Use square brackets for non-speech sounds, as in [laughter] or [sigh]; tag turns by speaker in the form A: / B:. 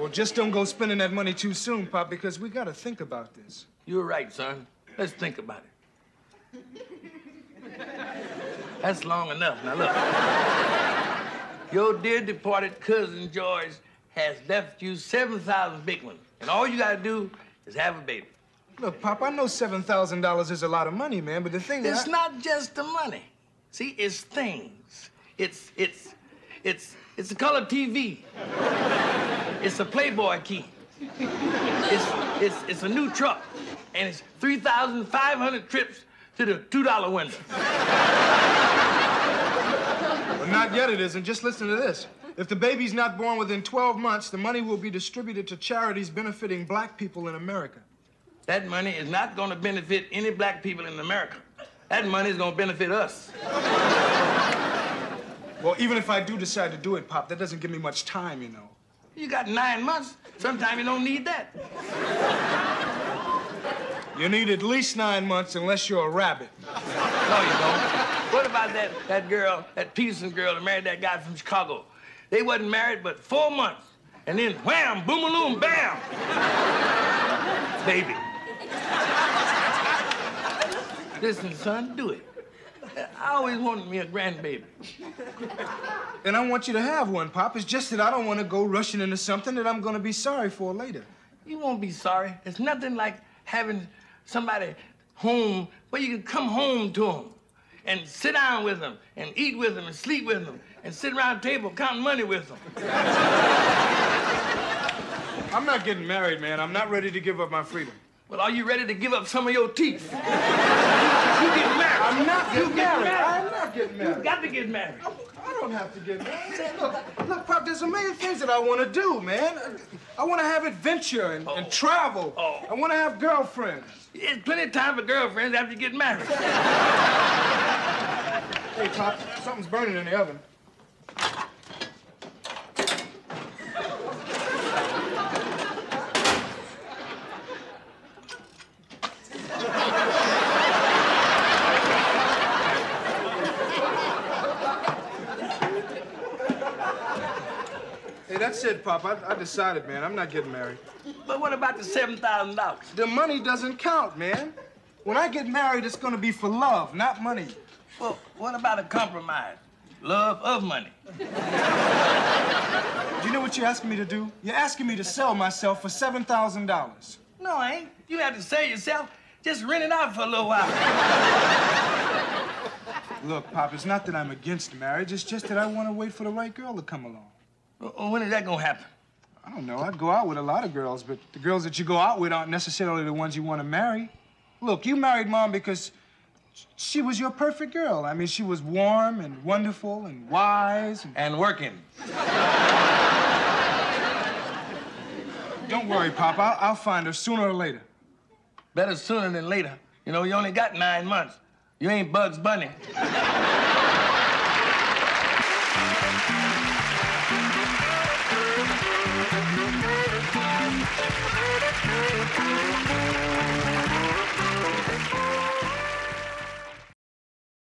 A: Well, just don't go spending that money too soon, Pop, because we gotta think about this.
B: You're right, son. Let's think about it. That's long enough. Now look. Your dear departed cousin George has left you 7,000 big ones. And all you gotta do is have a baby.
A: Look, Pop, I know $7,000 is a lot of money, man, but the thing is.
B: It's not just the money. See, it's things. It's, it's, it's, it's a color TV. It's a Playboy key. It's, it's, it's a new truck. And it's 3,500 trips to the $2 window.
A: Well, not yet it isn't. Just listen to this. If the baby's not born within 12 months, the money will be distributed to charities benefiting black people in America.
B: That money is not going to benefit any black people in America. That money is going to benefit us.
A: Well, even if I do decide to do it, Pop, that doesn't give me much time, you know.
B: You got nine months. Sometimes you don't need that.
A: You need at least nine months unless you're a rabbit.
B: No, you don't. What about that, that girl, that Peterson girl that married that guy from Chicago? They wasn't married but four months. And then wham, boom-a-loom, bam. Baby. Listen, son, do it. I always wanted me a grandbaby. [laughs]
A: And I want you to have one, Pop. It's just that I don't want to go rushing into something that I'm going to be sorry for later.
B: You won't be sorry. It's nothing like having somebody home where you can come home to them and sit down with them and eat with them and sleep with them and sit around the table counting money with them. [laughs]
A: I'm not getting married, man. I'm not ready to give up my freedom.
B: Well, are you ready to give up some of your teeth? [laughs] you get married.
A: I'm not
B: You
A: getting
B: get
A: married.
B: married.
A: I'm not getting married.
B: You
A: married.
B: got to get married.
A: Oh, I don't have to get married. Look, look, Pop, there's a million things that I want to do, man. I want to have adventure and, and oh. travel.
B: Oh.
A: I want to have girlfriends.
B: There's plenty of time for girlfriends after you get married.
A: Hey, Pop, something's burning in the oven. That's it, Pop. I, I decided, man. I'm not getting married.
B: But what about the $7,000?
A: The money doesn't count, man. When I get married, it's gonna be for love, not money.
B: Well, what about a compromise? Love of money.
A: Do you know what you're asking me to do? You're asking me to sell myself for $7,000.
B: No, I ain't. You have to sell yourself. Just rent it out for a little while.
A: Look, Pop, it's not that I'm against marriage. It's just that I want to wait for the right girl to come along.
B: When is that gonna happen?
A: I don't know. I'd go out with a lot of girls, but the girls that you go out with aren't necessarily the ones you want to marry. Look, you married Mom because she was your perfect girl. I mean, she was warm and wonderful and wise. And...
B: And working.
A: Don't worry, Pop. I'll, I'll find her sooner or later.
B: Better sooner than later. You know, you only got nine months. You ain't Bugs Bunny.